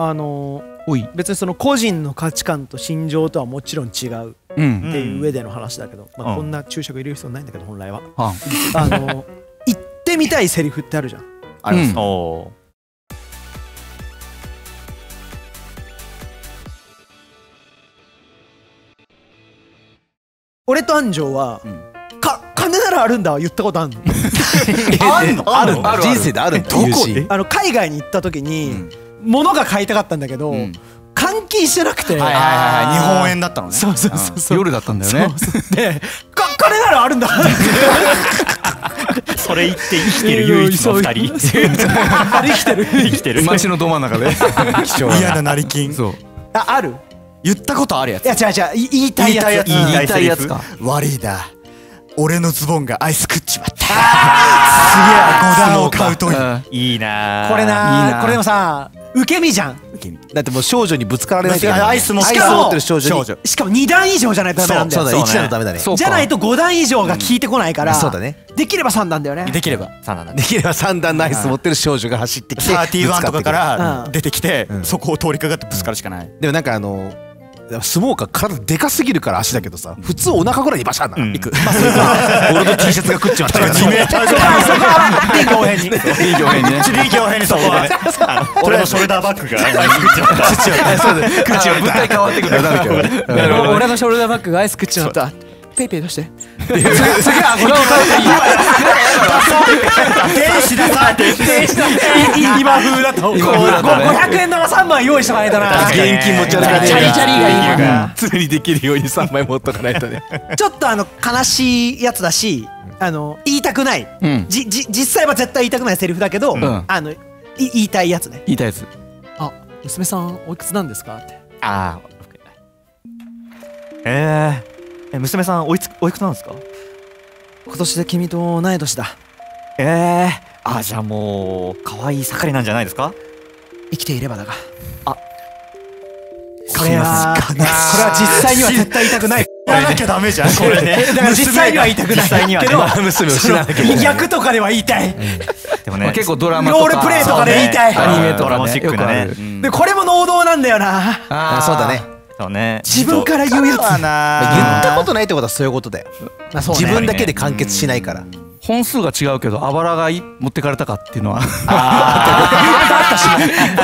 あのおい。別にその個人の価値観と心情とはもちろん違う。っうん。ていう上での話だけど、まあ、うん。こんな注釈入れる必要ないんだけど本来は。はあ。の 言ってみたいセリフってあるじゃん。あります。おお俺と安城は、か金ならあるんだは言ったことあるの？あんの？ある。人生であるんだ。どこで？あの海外に行った時に、うん物が買いたかったんだけど、うん。換金してなくて、はいはいはい日本円だったのね。そうそうそうそう。夜だったんだよね。そうそう。でか金ならあるんだ。それ言って生きてる唯一の二人。生きてる。生きてる。街のど真ん中で。嫌な成金。そう。あある？言ったことあるやつ。いや違う違う。い言いたいやつ。言いたいやつ。言いたい言いたいやつか。悪いだ俺のズボンがアイス食っちまった。すげえ。五段を買うといいなあこれないいなこれでもさ受け身じゃん。だってもう少女にぶつかられないといけない。アイスもアイス持ってる少女に。少女。しかも2段以上じゃないとダメなんだよ。そうだそうね。1なのダメだね。じゃないと5段以上が効いてこないから、そうだね。できれば3段だよね。できれば。さあなん。だできれば三段のアイス持ってる少女が走ってきて31とかからうん出てきて、うん。そこを通りかかってぶつかるしかない、でもなんかあのスモーカー体でかすぎるから足だけどさ普通お腹ぐらいにバシャンなうん。行く。俺の T シャツが食っちまった。から2メーターぐらい臨機応変にいい表現ね臨機応変にそこは 俺のショルダーバッグが。アイス食っちゃったそうだ口は舞台変わってくる俺のショルダーバッグがアイス食っちまった。ペイペイ出して天使ださ今風だと今風だと500円玉3枚用意しとかないとな現金持ち歩かねチャリチャリがいいな常にできるように3枚持っとかないとねちょっとあの悲しいやつだしあの言いたくない、実際は絶対言いたくないセリフだけど、あの言いたいやつね言いたいやつあ娘さんおいくつなんですかってああえー、え娘さんおいつおいくつなんですか？今年で君と同い年だ。ええー、あじゃあもう可愛い盛りなんじゃないですか？生きていればだが。あこれはこれは実際には絶対言いたくない。やらなきゃダメじゃん。これね。だから実際には言いたくない。実際にはね。けど娘を死ななきゃいけない逆とかでは言いたい、でもねまあ結構ドラマとか。ロールプレイとかで言いたい。アニメとドラかね。よくある。ねうん。でこれも能動なんだよな。あそうだねそうね。自分から言うやつ。は言な。ったことないってことはそういうことだよ。まあそうね。自分だけで完結しないから。本数が違うけどあばらがい持ってかれたかっていうのは。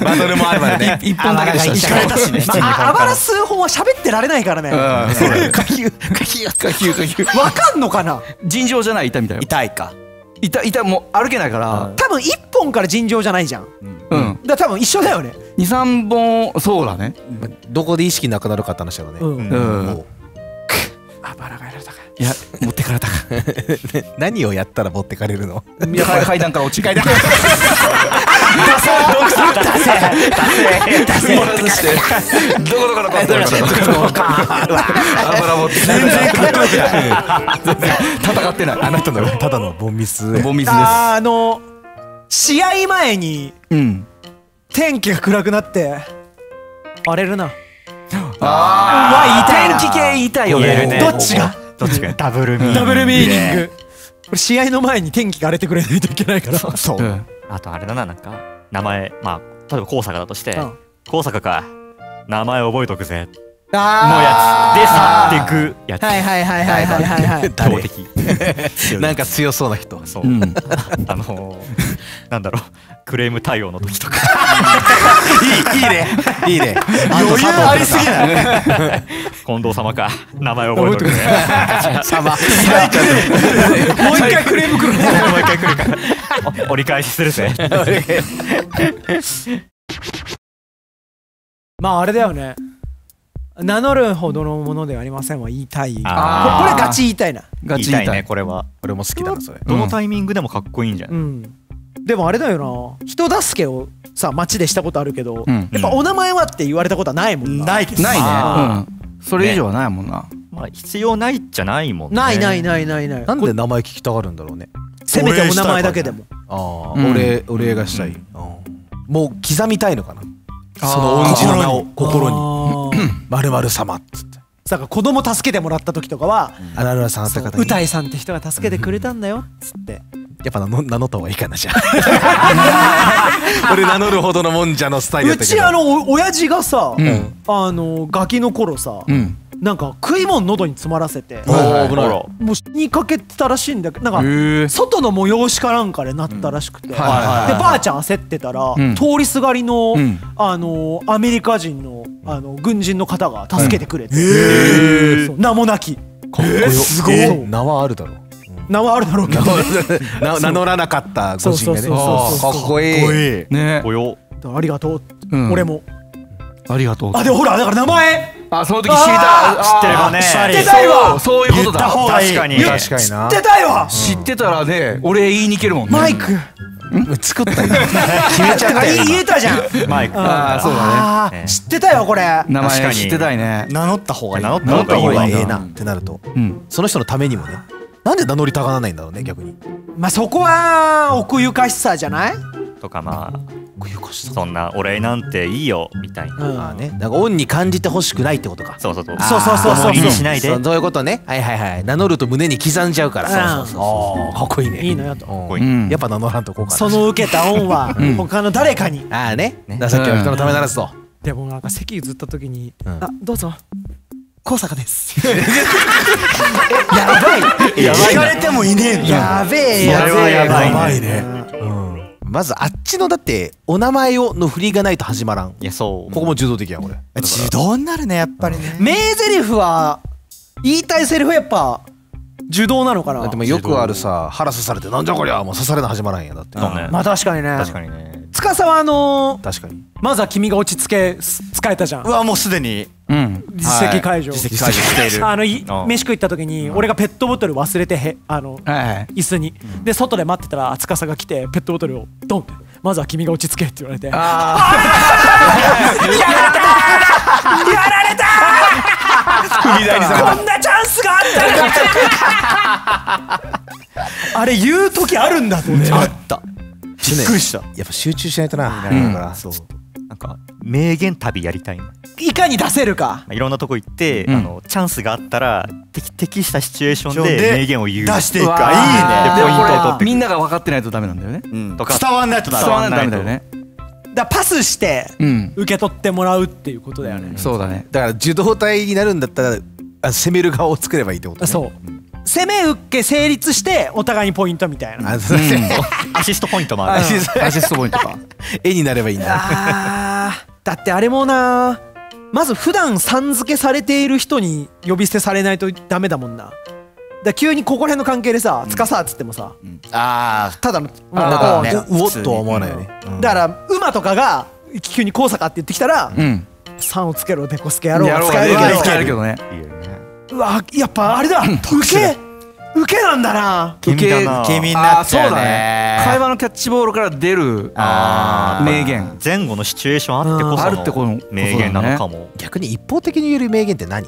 バトルもあればね。一本だけでした。ああばら数本は喋ってられないからね。うんそうだよ下級下級。下級下級。わかんのかな？尋常じゃない痛みたいよ痛いか。痛い痛いもう歩けないから。多分1本から尋常じゃないじゃんうん。だ多分一緒だよね。23本そうだね。どこで意識なくなるかって話だろうね。うん。うん。もあばらがやられたか。いや持ってかれたか。う 何をやったら持ってかれるの？いや階階段から落ちる。階段。外してどこどこどこどこどこあばら持って全然かっこよくない。全然戦ってない。あなたのただのボンミスボンミスであーあの試合前にすうん。天気が暗くなって荒れるな。あー。天気系言いよね。ね。どっちが？どっちが？ダブルミーダブルミーニング。これ試合の前に天気が荒れてくれないといけないから。そう。うん。あとあれだななんか。名前まあ例えば高坂だとして。うん。高坂か。名前覚えとくぜのあやつで去ってくやつ。はいはいはいはいはいはいはい誰強敵なんか強そうな人。そう。うん。あのーなんだろう。クレーム対応の時とか。いいね。いいね。余裕ありすぎない？近藤様か。名前覚えとくぜ様。もう一回クレーム来るもう一回来る。からお折り返しするぜ。まああれだよね名乗るほどのものではありませんは言いたい。これこあれガチ言いたいな。言いたい。ねこれは。俺も好きだなそれどのタイミングでもかっこいいんじゃないうん。でもあれだよな。人助けをさ街でしたことあるけど、うん。やっぱお名前はって言われたことはないもんな。ないです。ないね。あうん。それ以上はないもんな。まあ必要ないじゃないもんね。ないないないないない。なんで名前聞きたがるんだろうね。せめてお名前だけでも。ああうんお礼お礼がしたい。うん。もう刻みたいのかなその恩師の名を心に。に「まるまる様」っつって。だから子供助けてもらった時とかは「あららさんあった方に。うたいさんって人が助けてくれたんだよっつって。やっぱ名乗名乗った方がいいかなじゃあ。俺名乗るほどのもんじゃのスタイルやったけど。うちあのお親父がさ、ん。あのガキの頃さ、うんなんか食い物喉に詰まらせて、もう死にかけてたらしいんだけどなんか外の催しかなんかでなったらしくて、ではいはいはいばあちゃん焦ってたら、ん。通りすがりの、うん。あのアメリカ人のあの軍人の方が助けてくれて、名もなき。かっこよ。すごい。名はあるだろう。名はあるだろうけど。な名乗らなかったご人がね。かっこいい。かっこいい。ね。およ。ありがとう、うん。俺も。ありがとうあでもほらだから名前あその時知りた知ってればね。知ってたいわ。そういうことだ。言った方がいい。確かに。確かにな。知ってたいわ。知ってたらね俺言いに行けるもんね。マイク。作ったよ。決めちゃったよ。言言えたじゃん。マイク。ああそうだね。知ってたよこれ。名確かに。前知ってたいね。名乗った方がいい。名乗った方がいいわ。ええなってなると。うん。その人のためにもね。なんで名乗りたがらないんだろうね逆に。まあそこは奥ゆかしさじゃない？とかまあそんなお礼なんていいよみたいな。うん。ねなんか恩に感じてほしくないってことか。そうそうそう。そうそうそうそう。思いにしないで。そうそういうことね。はいはいはい。名乗ると胸に刻んじゃうから。うんそう。そうそうかっこいいね。いいのよと。うん。こいい。うん。やっぱ名乗らんとこうかな。その受けた恩は他の誰かに。ああね。だからさっきは人のためならずと。でもなんか席譲った時に「ん。あどうぞ。高坂です」やばい。聞かれてもいねえんだ。やべえそれはやばいね。やばいねまずあっちのだってお名前をの振りがないと始まらん。いやそう。ここも受動的やんこれ。自動になるねやっぱりね。名台詞は言いたいセリフやっぱ受動なのかな。だってもうよくあるさ腹刺されてなんじゃこりゃもう刺されな始まらんやだって。ね。まあ確かにね。確かにね司はあのー確かに。まずは君が落ち着けす使えたじゃん。うわもうすでに。うん。実績解除。実績解除している。あのいああ飯食い行った時に俺がペットボトル忘れてへあのはいはい椅子に。で外で待ってたら司が来てペットボトルをドンって。まずは君が落ち着けって言われて。踏み台にされ こんなチャンスがあったんだ あれ言う時あるんだと思っったびっくりした。やっぱ集中しないとなだから。そう。なんか名言旅やりたいな、まいかに出せるか。あ、いろんなとこ行って、うん。あのチャンスがあったら適適したシチュエーションでで名言を言う。出していく。うわかーでポイントを取ってれみんなが分かってないとダメなんだよね。いいねうん。とか。伝わんないとダメ。伝わらないとダメ。だよねだパスしてうん受け取ってもらうっていうことだよね、そうだね。だから受動体になるんだったらあ攻める側を作ればいいってことね。そう攻め受け成立してお互いにポイントみたいな。うね。アシストポイントもある。アシスアシストポイントか。絵になればいいんだあー。だってあれもなまず普段さん付けされている人に呼び捨てされないとダメだもんな。だ急にここら辺の関係でさ「つかさ」っつってもさ。あただのあーこうね。うおっとは思わないよね。うん。だから馬とかが急に「高坂」って言ってきたらうん「さんをつけろデコスケ野郎」やろう使えるけど。使えるけどね。いいよね。うわやっぱあれだ受け受けなんだな。受け君だな。あ君になっちゃうあーそうだね。ね。会話のキャッチボールから出る名言。前後のシチュエーションあってこうんあるそってこのの名言なのかも。逆に一方的に言える名言って何？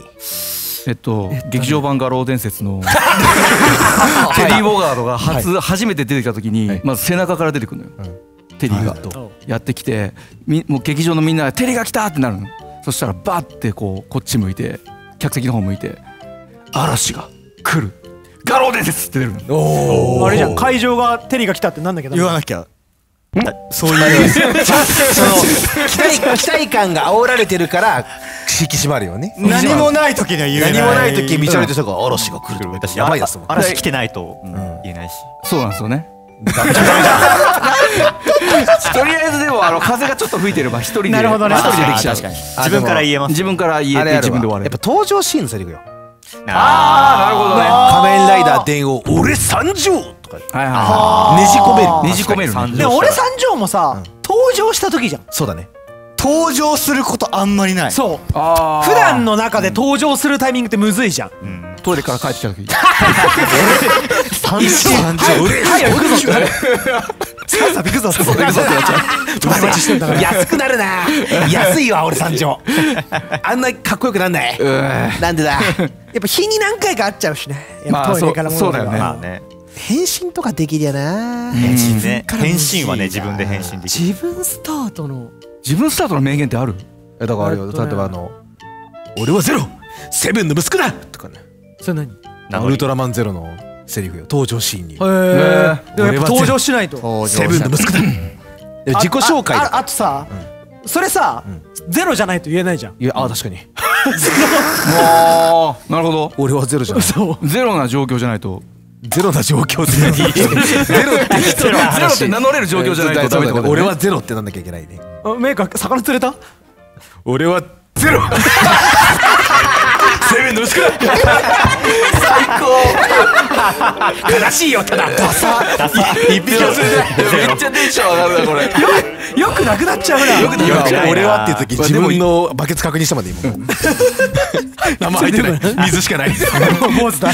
えっと劇場版画廊伝説の テリー・ボガードが初初めて出てきた時にまず背中から出てくるのよ。テリーが。やってきてみもう劇場のみんなが「テリーが来た!」ってなるの。そしたらバッてこうこっち向いて客席の方向いて「嵐が来る。画廊伝説!」って出るの。あれじゃん会場がテリーが来たってなんだけど言わなきゃ。そういうその期待期待感が煽られてるから引き締まるよね。何もない時には言えない。何もない時道歩いてる人が嵐が来るとか。私やばいやつもん。嵐来てないと言えないしそうなんですよね。とりあえずでもあの風がちょっと吹いてれば一人でなるほどね一人でできちゃう確かに自分から言えます自分から言えて自分で終われるやっぱ登場シーンのセリフよああなるほどね。仮面ライダー伝王俺参上とかねじ込めるいねじ込めるね。でも俺三条もさ登場した時じゃん。そうだね。登場することあんまりない。そう。あー。普段の中で登場するタイミングってむずいじゃん。トイレから帰ってきた時。三十俺早くさっさと行くぞ。って行くぞってやっちゃう。友達してんだから。安くなるな。安いわ俺参上 あんなかっこよくなんない。なんでだ？やっぱ日に何回か会っちゃうしね。やっまあぱトイレからそうそうだよね。まあね変身とかできるやな。変身ねはね自分で変身できる。自分スタートの。自分スタートの名言ってある？えだからあれよ。例えばあの「俺はゼロ。セブンの息子だ!」とかね。それ何？ウルトラマンゼロのセリフよ。登場シーンに。へえでもやっぱ登場しないと。セブンの息子だ。で自己紹介あとさそれさゼロじゃないと言えないじゃん。いやあ確かに。ああなるほど。俺はゼロじゃない。ゼロな状況じゃないと。ゼロな状況って何？ゼロってゼロって名乗れる状況じゃないとダメってことだよね。俺はゼロってなんなきゃいけないね。あメーカー魚釣れた？俺はゼロ セブンの息子だ悲しいよただ。ダサ。一匹はそれでめっちゃテンション上がるなこれ。よくなくなっちゃうな。よく俺はっていう時自分のバケツ確認したまで今 名前入ってない水しかない坊主だ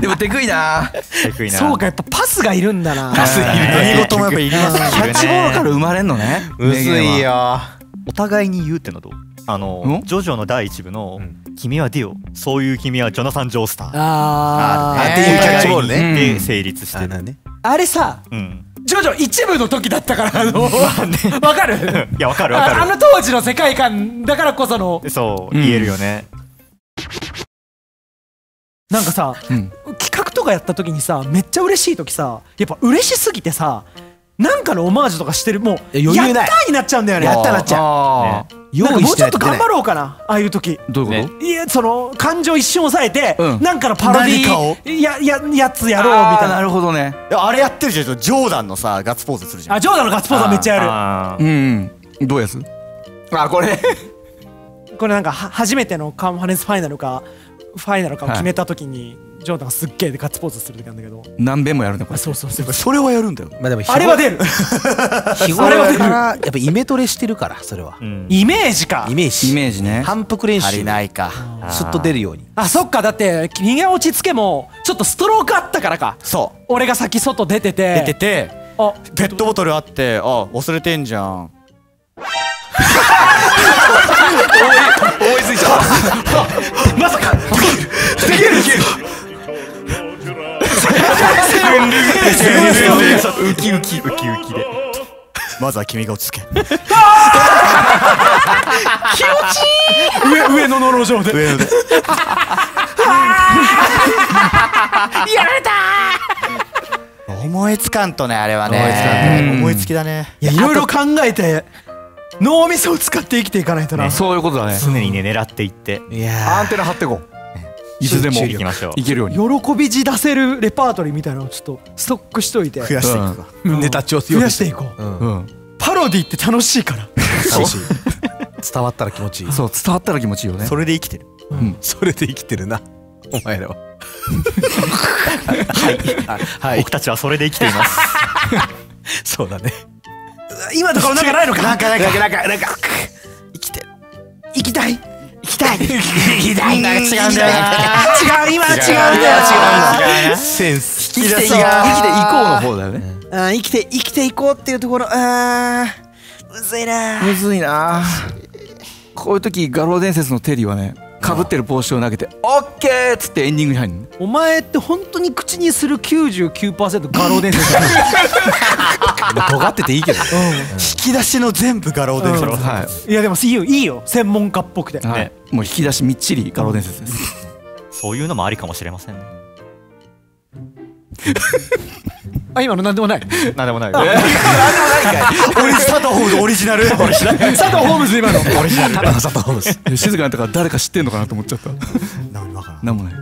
でもテクいな。低いな。そうかやっぱパスがいるんだな。パスいる何事もやっぱいりますキャッチボールから生まれんのね。むずいよ。お互いに言うってのはどう？あのん？ジョジョの第一部の「君はディオ。そういう君はジョナサン・ジョースター」あー。あっていうキャッチボールうん。ねで成立してる。ね。あれさうん。ジョジョ一部の時だったからあの わかる？いやわかるわかああの当時の世界観だからこその。るそううん言えるよね。なんかさうん。企画とかやった時にさめっちゃ嬉しい時さやっぱ嬉しすぎてさなんかのオマージュとかしてるもう余裕ない。やったーになっちゃうんだよね。やったなっちゃう。ああなんかもうちょっと頑張ろろうかなああいう時。どういうこいやその感情一瞬抑えて、うん。なんかのパロデ何かを？ィやややつやとろうみたいな。なるほどね。あれやってるじゃんジョーダンのさガッツポーズするじゃん。あジョーダンのガッツポーズはめっちゃやあうんうん。どうやす？あこれ。る これなんかは初めてのカンファレンスファイナルかファイナルかを決めた時に、ジョーダンがすっげえガッツポーズする時なんだけど。何遍もやるねこれ。そうそうそう。それはやるんだよ。まあでもあれは出る。日頃からやっぱイメトレしてるからそれは。うん。イメージか。イメージ。イメージね。反復練習。足りないか。すっと出るように。あそっか。だって君が落ち着けもちょっとストロークあったからか。そ俺が先外出てて。う出ててあペットボトルあってあ忘れてんじゃん思いついたまさかウキウキウキウキでまずは君が落ち着け上上野の路上で上野で思いつかんとねあれはね。思いつかん。思いつきだね。いやいろいろ考えて脳みそを使って生きていかないとな、そういうことだね。常にね狙っていって。いやアンテナ張ってこう。いつでも。集中いきましょう。いけるように。喜び字出せるレパートリーみたいなのをちょっとストックしといて。増やしていくか。ーネタ帳増やしていこう。うん。うん。パロディって楽しいから。楽しい伝わったら気持ちいい。そう伝わったら気持ちいいよね。それで生きてる。それで生きてるな。お前らは。はい。僕たちはそれで生きています。そうだね今とかなんかないのか？なんかなんかなんかなんか生きてる。行きたい？行きたい？行きたい。なんか違うんだよ。な違う今は違うんだよ。違う。なセンス。生きていこう。生きていこう。の方だよね。あー生きて生きていこうっていうところ。あー。むずいな。むずいな。こういう時画廊伝説のテリーはねかぶってる帽子を投げて「オッケー!」っつってエンディングに入るの。お前って本当に口にする99%画廊伝説だ 尖ってていいけどね。引き出しの全部画廊でうん。はい。やでもいいよ。いいよ。専門家っぽくて。い、はい、もう引き出しみっちり画廊伝説です。そういうのもありかもしれませんね。あ今のなんでもない？なんでもないオリ 佐藤ホームズオリジナル。佐藤ホームズ今の。ただの佐藤ホームズ。静かになったから誰か知ってんのかなと思っちゃった。なんわからん。なんもない